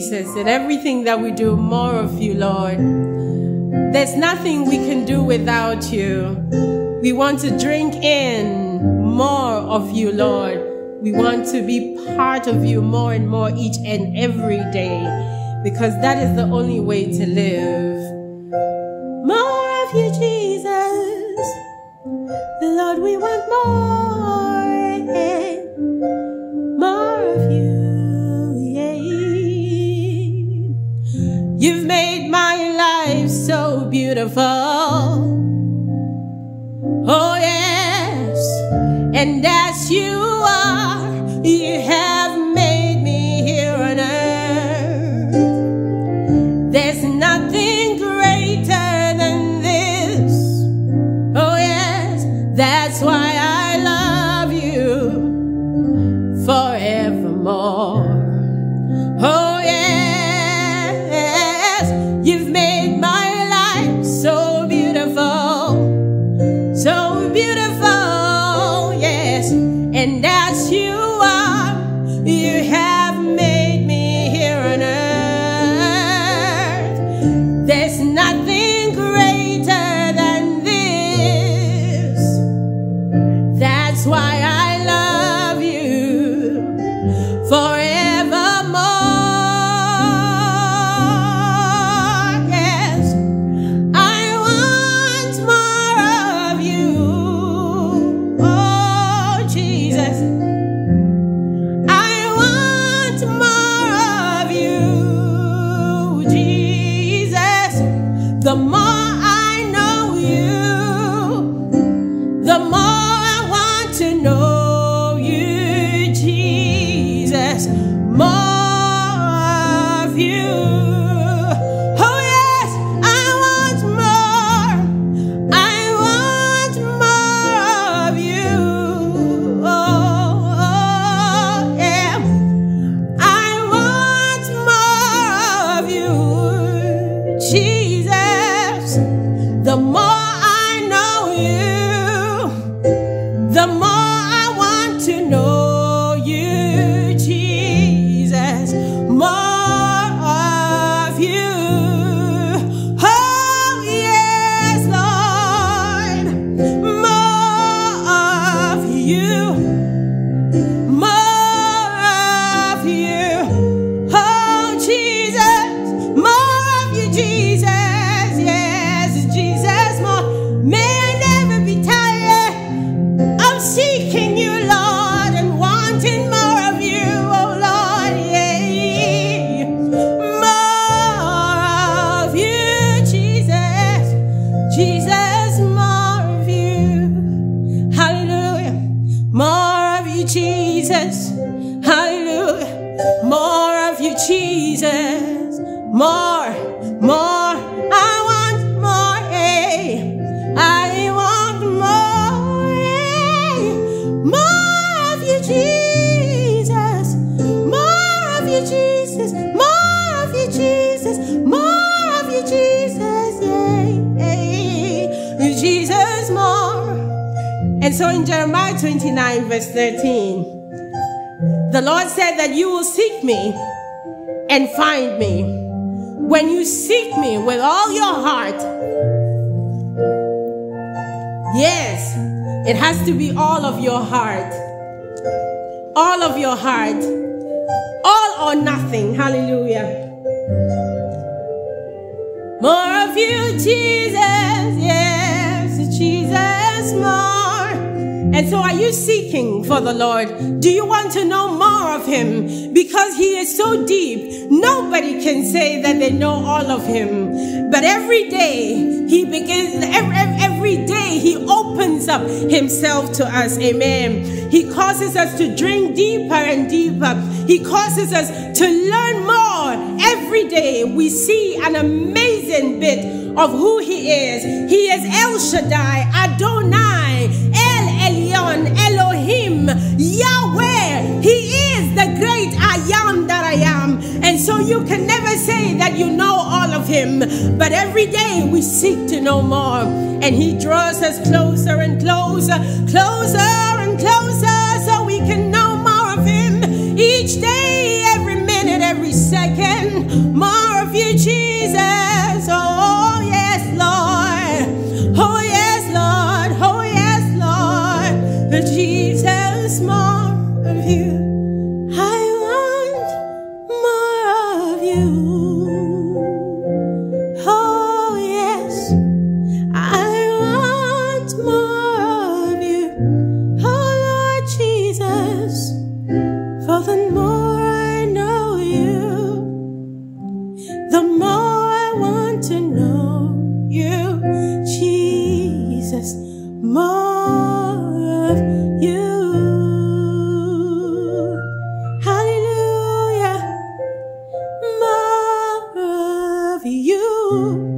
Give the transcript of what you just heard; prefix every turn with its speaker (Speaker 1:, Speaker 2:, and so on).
Speaker 1: Jesus, in everything that we do, more of you, Lord. There's nothing we can do without you. We want to drink in more of you, Lord. We want to be part of you more and more each and every day because that is the only way to live. More of you, Jesus. Lord, we want more. You've made my life so beautiful. Oh, yes. And as you are, you have made me here on earth. There's nothing greater than this. Oh, yes. That's why I love you forevermore. And Jesus, more, more. I want more, eh. I want more, eh. More of you, Jesus, more of you, Jesus, more of you, Jesus, more of you, Jesus, yeah, yeah. Jesus, more. And so in Jeremiah 29, verse 13, the Lord said that you will seek me and find me when you seek me with all your heart. Yes, it has to be all of your heart. All of your heart. All or nothing. Hallelujah. More of you, Jesus. Yes, Jesus, more. And so, are you seeking for the Lord? Do you want to know more of Him? Because He is so deep, nobody can say that they know all of Him. But every day, He begins, every, day, He opens up Himself to us. Amen. He causes us to drink deeper and deeper. He causes us to learn more. Every day, we see an amazing bit of who He is. He is El Shaddai, Adonai, you can never say that you know all of him, but every day we seek to know more. And he draws us closer and closer, closer and closer, so we can know more of him each day, every minute, every second. More of you, Jesus. Oh, yes, Lord. Oh, yes, Lord. Oh, yes, Lord. Jesus, more of you. Jesus, more of you. Hallelujah, more of you.